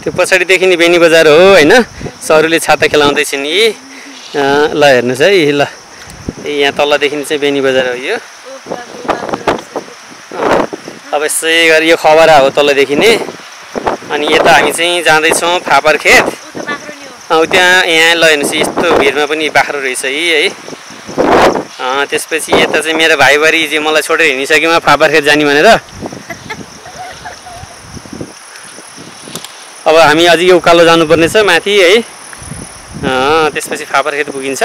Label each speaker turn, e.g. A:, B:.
A: त्यो पछाडिदेखि नि बेनी बजार हो होइन? सरूले छाता खेलाउँदैछ नि। अँ, ल हेर्नुहोस् है ल। यहाँ तलदेखि चाहिँ बेनी बजार हो यो। अब यसै गरी यो खबरा हो तलदेखि नै। अनि यता हामी चाहिँ जाँदैछौँ फापर खेत। अँ, त्यहाँ यहाँ ल हेर्नुहोस् यस्तो भिडमा पनि बाख्रो रहेछ है। है त्यसपछि यता चाहिँ मेरो भाइबारी चाहिँ मलाई छोडेर हिँडिसक्यो फापर खेत जाने भनेर। अब हामी अझै उकालो जानुपर्नेछ माथि है। त्यसपछि फापर खेत पुगिन्छ।